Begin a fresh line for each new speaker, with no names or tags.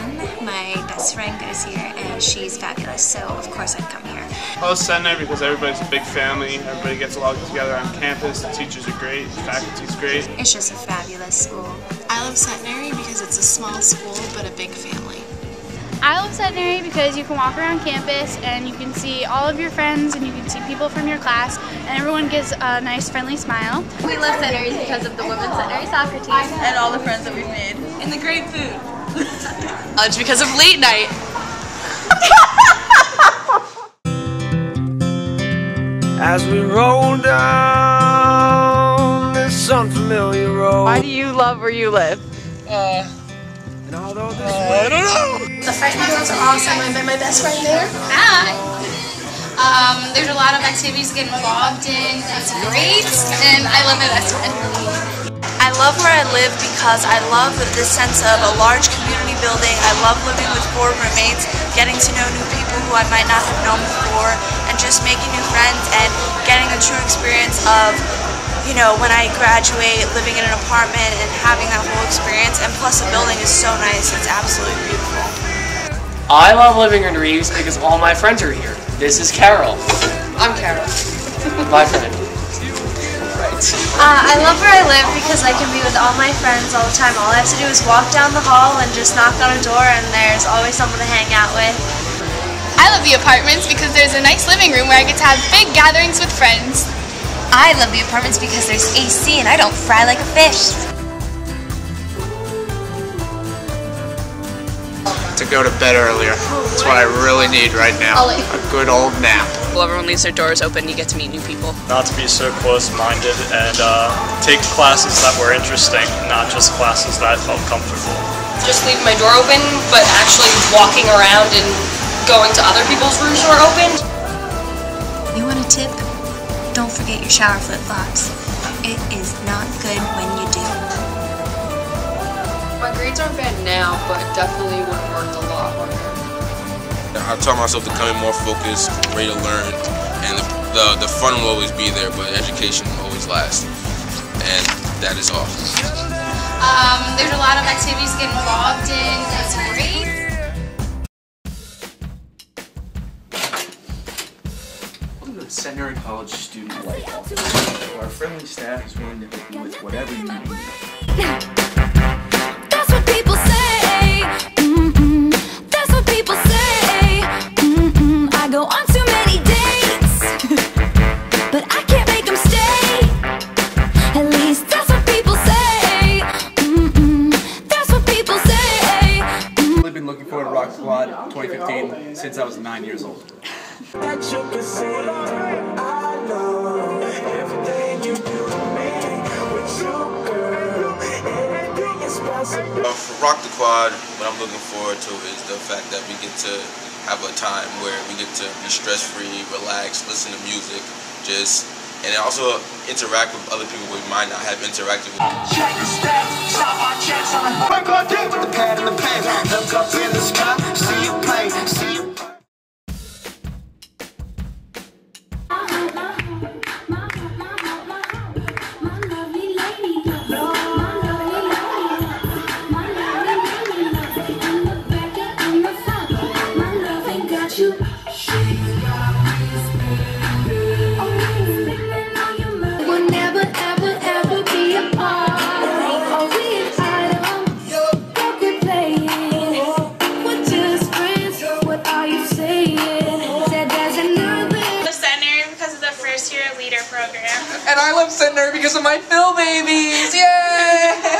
fun. My best friend goes here and she's fabulous, so of course I'd come here.
I love Centenary because everybody's a big family. Everybody gets along together on campus. The teachers are great. The faculty's great.
It's just a fabulous school.
I love Centenary because it's a small school but a big family.
I love Centenary because you can walk around campus and you can see all of your friends and you can see people from your class and everyone gives a nice friendly smile.
We love Centenary because of the women's Centenary soccer team and all the friends that we've made.
And the great food. Uh, it's because of late night.
As we roll down this unfamiliar road.
Why do you love where you live?
Uh,
And although this
I don't know.
The freshman dorms are awesome. I met my best friend there.
Hi. Um, there's a lot of activities to get involved in. It's great, and I love my best friend.
I love where I live because I love the sense of a large community building. I love living with four roommates, getting to know new people who I might not have known before, and just making new friends and getting a true experience of, you know, when I graduate, living in an apartment and having that whole experience. And plus, the building is so nice. It's absolutely beautiful.
I love living in Reeves because all my friends are here. This is Carol,
I'm Carol.
my friend.
Uh, I love where I live because I can be with all my friends all the time. All I have to do is walk down the hall and just knock on a door and there's always someone to hang out with.
I love the apartments because there's a nice living room where I get to have big gatherings with friends.
I love the apartments because there's AC and I don't fry like a fish.
To go to bed earlier. That's what I really need right now. A good old nap.
Well, everyone leaves their doors open. You get to meet new people.
not to be so close-minded and uh, take classes that were interesting, not just classes that I felt comfortable.
Just leave my door open, but actually walking around and going to other people's rooms who are open.
You want a tip? Don't forget your shower flip-flops. It is not good when you do.
My grades aren't bad now, but definitely would have worked a lot harder.
I taught myself to come in more focused, ready to learn, and the, the, the fun will always be there, but education will always last. And that is all.
Um, there's a lot of activities to get involved in. It's great.
Welcome to Centenary College Student Life Office. Our friendly staff is willing to help you with whatever you need.
I
was nine years old.
Uh, for Rock the Quad, what I'm looking forward to is the fact that we get to have a time where we get to be stress-free, relax, listen to music, just and also interact with other people we might not have interacted with.
I love Centenary because of my Phil babies. Yay!